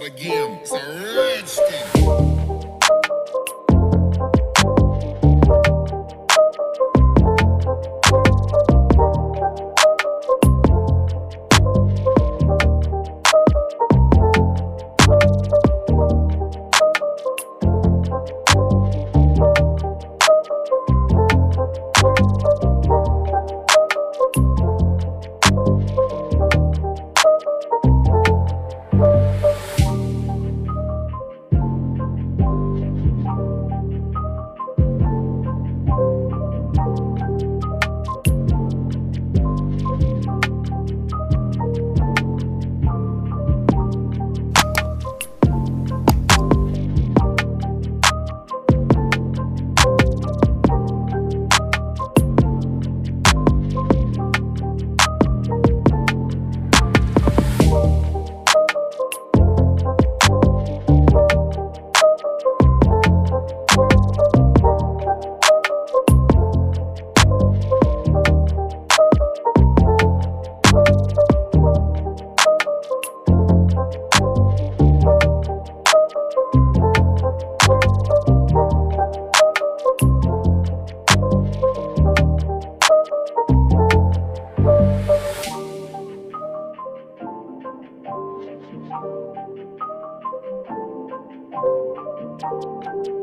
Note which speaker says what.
Speaker 1: start again. It's a Thank you.